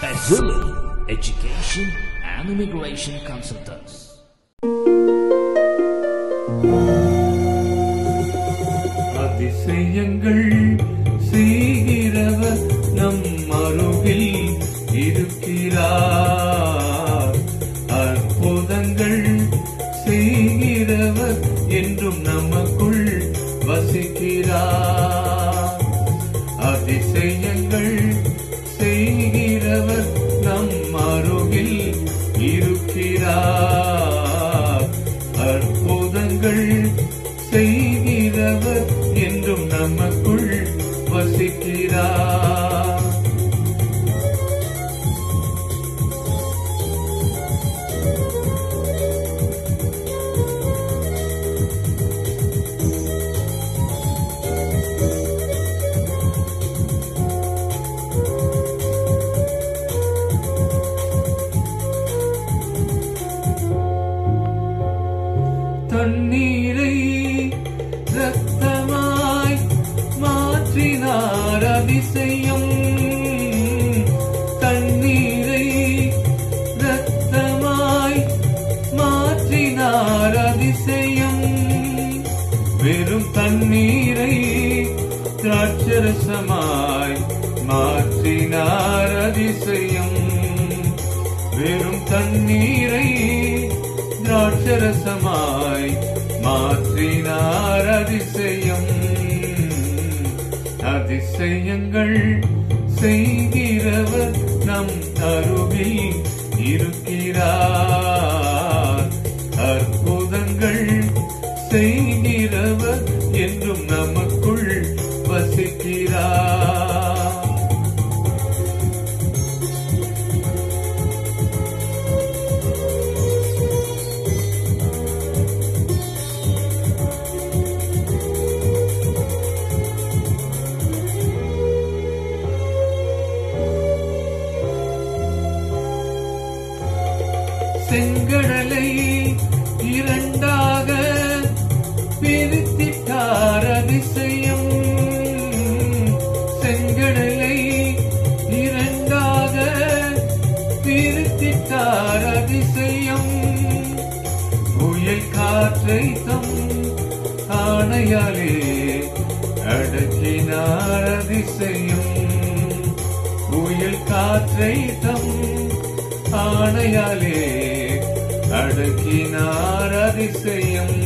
Bazilli Education and Immigration Consultants. அதிசயங்கள் வசிக்கிறார் திராட்சரசமாய் மாற்றினார் அதிசயம் வெறும் தண்ணீரை திராட்சரசமாய் மாற்றினார் அதிசயம் அதிசயங்கள் செய்கிறவர் நம் அருகில் இருக்கிறார். அதிசயம். புயல் காற்றை தம் ஆணையாலே அடக்கினார் அதிசயம். புயல் காற்றை தம் ஆணையாலே அடக்கினார் அதிசயம்.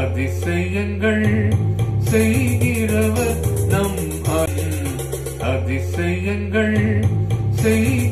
அதிசயங்கள் செய்கிறவர் நம் அதிசயங்கள் செய்கிறவர்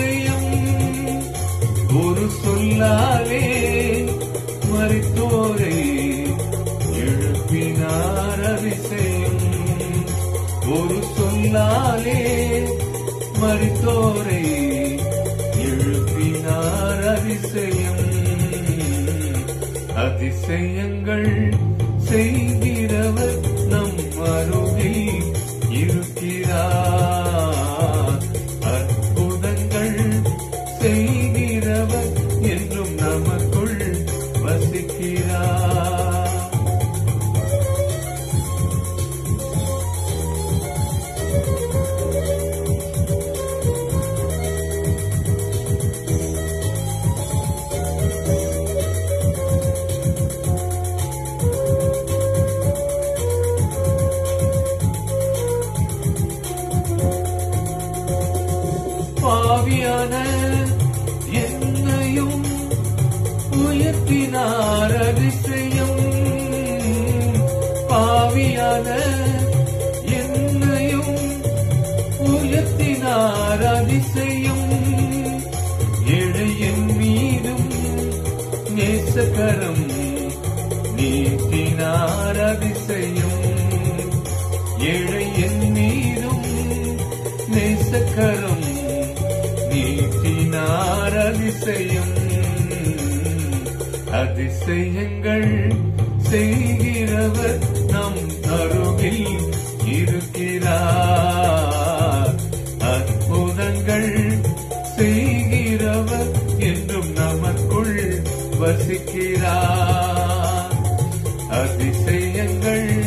விஷயம். ஒரு சொல்லாலே மறித்தோரை எழுப்பினார் அதிசயம் ஒரு சொல்லாலே மறித்தோரை எழுப்பினார் அதிசயம் அதிசயங்கள் செய்கிறவர் ஆவியான என்னையும் உயர்த்தினார் அதிசயம். பாவியான என்னையும் உயர்த்தினார் அதிசயம். இடையன் மீதும் நேசக்கரம் நீட்டினார் அதிசயம். இடையன் மீதும் நேசக்கரம் நீட்டினார் அதிசயம். அதிசயங்கள் செய்கிறவர் நம் அருகில் இருக்கிறார். அற்புதங்கள் செய்கிறவர் என்றும் நமக்குள் வசிக்கிறார். அதிசயங்கள்